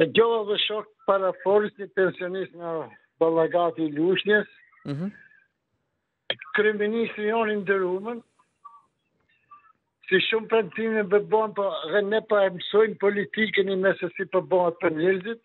Dëgjo, dhe shok, paraflet një pensionist nga Ballagati i Lushnjës, mm -hmm. kryeministri jonë i nderumi, si shumë premtime po bon, po, dhe ne po e mësojmë politikën e tij se si po bohet për njerëzit,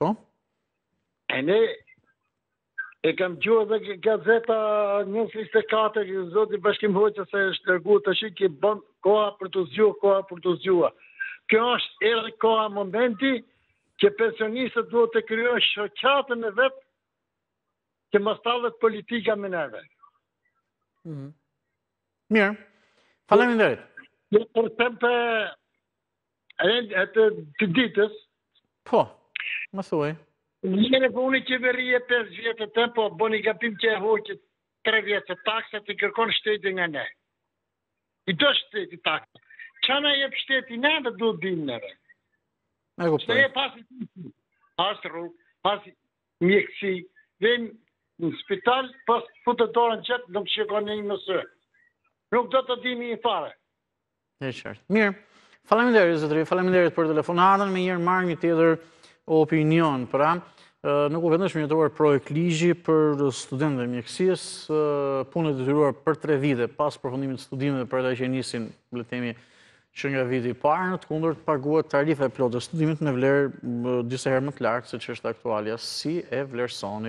Po? E ne e kam dëgjuar dhe gazeta News 24, zoti Bashkim Hoxha se është dërguar të shikë, bën Koha për t'u zgjuar, Koha për t'u zgjuar. Kjo është edhe koha momenti që pensionistët duhet të krijojnë shoqatën e vet që mos të tallet politika me neve. Mm. Mirë. Faleminderit. Ju për temën E ditës? Po, më thuaj. Po unë i qeverie 5 vjet e them, po boni gabim që e hoqët 3 vjet. Taksat i kërkon shteti nga ne. I do shteti taksat. Ça na jep shteti ne dhe do dimë neve. E kuptoj. As, as rrugë, as mjekësi, dhe në spital, po s'fute dorën në xhep, nuk të shikon një me sy. Nuk do të dijë fare. E qartë. Mirë, faleminderit zotëri, faleminderit për telefonatën, menjëherë marr një tjetër opinion, pra, nuk u vendos menjëherë projektligji për studentët e mjekësisë, punë e detyruar për tre vite, pas përfundimit të studimeve për ata që e nisin, le të themi, që nga viti i parë, në të kundërt të paguhet tarifa e plotë e studimit me vlerë disa herë më të lartë, se ç'është aktualja, si e vlerësoni.